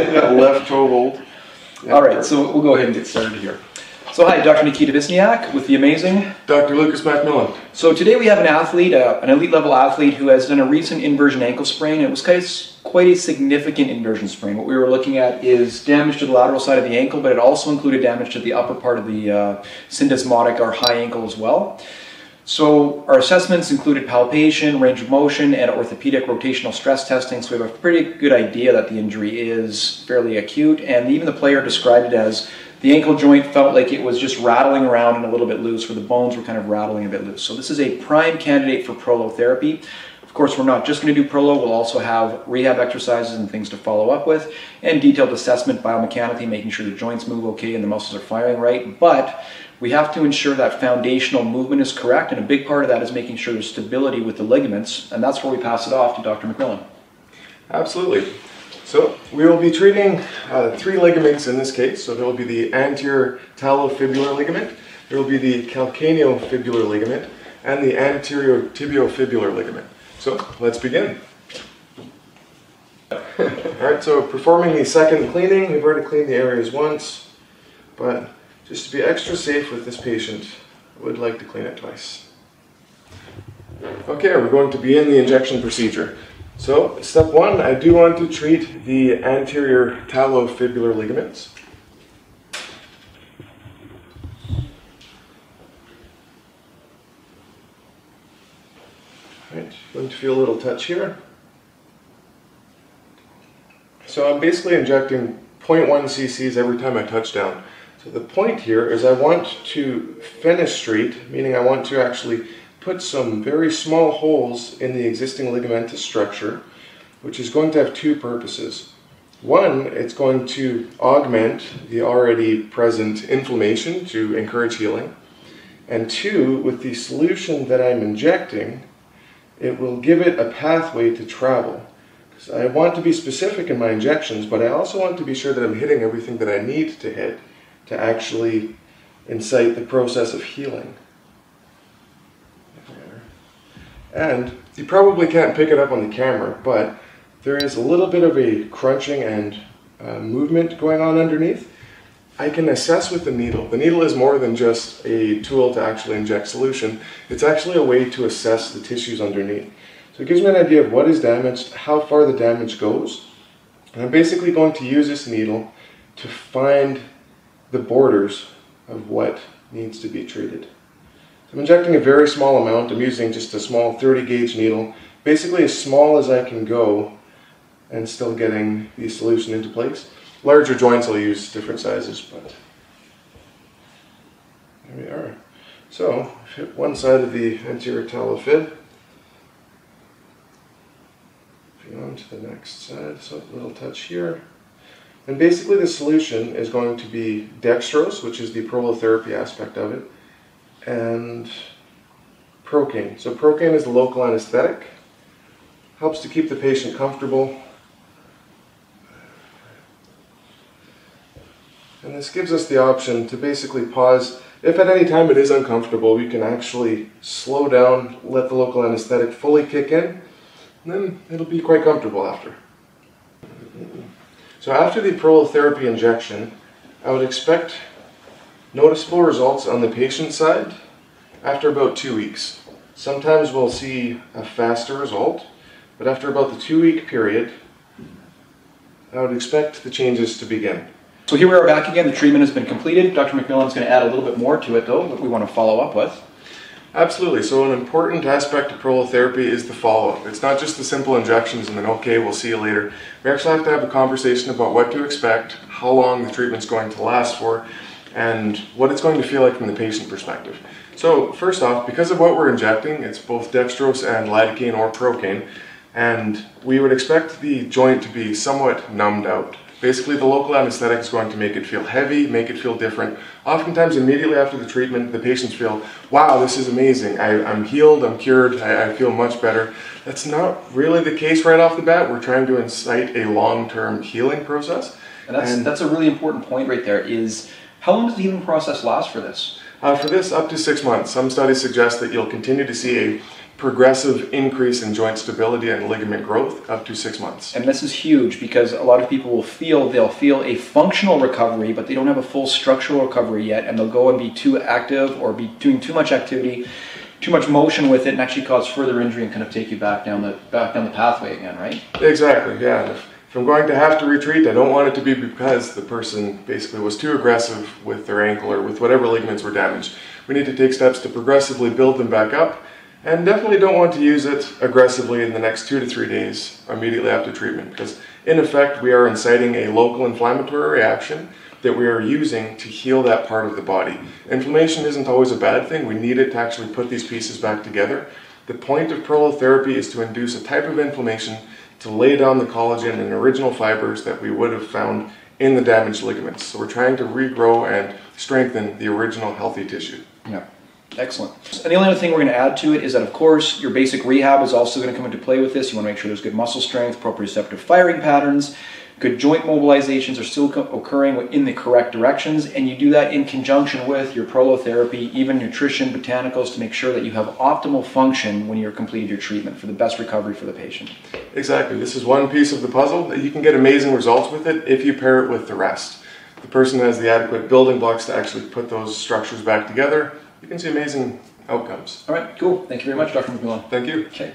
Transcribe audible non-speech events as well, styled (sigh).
(laughs) left toe hold. Yeah, All right, so we'll go ahead and get started here. So hi, Dr. Nikita Vizniak with the amazing Dr. Lucas Macmillan. So today we have an athlete, uh, an elite level athlete who has done a recent inversion ankle sprain. It was quite a, quite a significant inversion sprain. What we were looking at is damage to the lateral side of the ankle, but it also included damage to the upper part of the uh, syndesmotic or high ankle as well. So our assessments included palpation, range of motion, and orthopedic rotational stress testing. So we have a pretty good idea that the injury is fairly acute, and even the player described it as the ankle joint felt like it was just rattling around and a little bit loose, where the bones were kind of rattling a bit loose. So this is a prime candidate for prolotherapy. Of course, we're not just going to do prolo, we'll also have rehab exercises and things to follow up with, and detailed assessment biomechanically, making sure the joints move okay and the muscles are firing right. But we have to ensure that foundational movement is correct, and a big part of that is making sure there's stability with the ligaments, and that's where we pass it off to Dr. MacMillan. Absolutely. So we will be treating uh, three ligaments in this case. So there will be the anterior talofibular ligament, there will be the calcaneofibular ligament, and the anterior tibiofibular ligament. So let's begin. All right, so performing the second cleaning, we've already cleaned the areas once, but just to be extra safe with this patient, I would like to clean it twice. Okay, we're going to begin the injection procedure. So, step one, I do want to treat the anterior talofibular ligaments. Right, going to feel a little touch here. So I'm basically injecting 0.1 cc's every time I touch down. So the point here is I want to fenestrate, meaning I want to actually put some very small holes in the existing ligamentous structure, which is going to have two purposes. One, it's going to augment the already present inflammation to encourage healing. And two, with the solution that I'm injecting, it will give it a pathway to travel. Because I want to be specific in my injections, but I also want to be sure that I'm hitting everything that I need to hit to actually incite the process of healing. And you probably can't pick it up on the camera, but there is a little bit of a crunching and uh, movement going on underneath. I can assess with the needle. The needle is more than just a tool to actually inject solution. It's actually a way to assess the tissues underneath. So it gives me an idea of what is damaged, how far the damage goes. And I'm basically going to use this needle to find the borders of what needs to be treated. I'm injecting a very small amount. I'm using just a small 30 gauge needle, basically as small as I can go and still getting the solution into place. Larger joints I'll use different sizes, but there we are. So, hit one side of the anterior talofib. On to the next side, so a little touch here. And basically the solution is going to be dextrose, which is the prolotherapy aspect of it, and Procaine. So Procaine is the local anesthetic. Helps to keep the patient comfortable. And this gives us the option to basically pause. If at any time it is uncomfortable, we can actually slow down, let the local anesthetic fully kick in, and then it'll be quite comfortable after. So after the prolotherapy injection, I would expect Noticeable results on the patient side after about two weeks. Sometimes we'll see a faster result, but after about the two week period, I would expect the changes to begin. So here we are back again. The treatment has been completed. Dr. MacMillan is going to add a little bit more to it, though, that we want to follow up with. Absolutely. So, an important aspect of prolotherapy is the follow up. It's not just the simple injections and then, okay, we'll see you later. We actually have to have a conversation about what to expect, how long the treatment's going to last for, and what it's going to feel like from the patient perspective. So first off, because of what we're injecting, it's both dextrose and lidocaine or procaine, and we would expect the joint to be somewhat numbed out. Basically, the local anesthetic is going to make it feel heavy, make it feel different. Oftentimes, immediately after the treatment, the patients feel, wow, this is amazing. I, am healed, I'm cured, I, I feel much better. That's not really the case right off the bat. We're trying to incite a long-term healing process. And that's, and that's a really important point right there is how long does the healing process last for this? Uh, for this, up to six months. Some studies suggest that you'll continue to see a progressive increase in joint stability and ligament growth up to six months. And this is huge because a lot of people will feel they'll feel a functional recovery, but they don't have a full structural recovery yet, and they'll go and be too active or be doing too much activity, too much motion with it, and actually cause further injury and kind of take you back down the back down the pathway again, right? Exactly, yeah. If, if I'm going to have to retreat, I don't want it to be because the person basically was too aggressive with their ankle or with whatever ligaments were damaged. We need to take steps to progressively build them back up and definitely don't want to use it aggressively in the next two to three days immediately after treatment because, in effect, we are inciting a local inflammatory reaction that we are using to heal that part of the body. Inflammation isn't always a bad thing, we need it to actually put these pieces back together. The point of prolotherapy is to induce a type of inflammation to lay down the collagen and original fibers that we would have found in the damaged ligaments. So we're trying to regrow and strengthen the original healthy tissue. Yeah. Excellent. And the only other thing we're going to add to it is that, of course, your basic rehab is also going to come into play with this. You want to make sure there's good muscle strength, proprioceptive firing patterns, good joint mobilizations are still occurring in the correct directions, and you do that in conjunction with your prolotherapy, even nutrition, botanicals, to make sure that you have optimal function when you're completed your treatment for the best recovery for the patient. Exactly. This is one piece of the puzzle that you can get amazing results with it if you pair it with the rest. The person has the adequate building blocks to actually put those structures back together you can see amazing outcomes. All right, cool. Thank you very much, Dr. MacMillan. Thank you. Okay.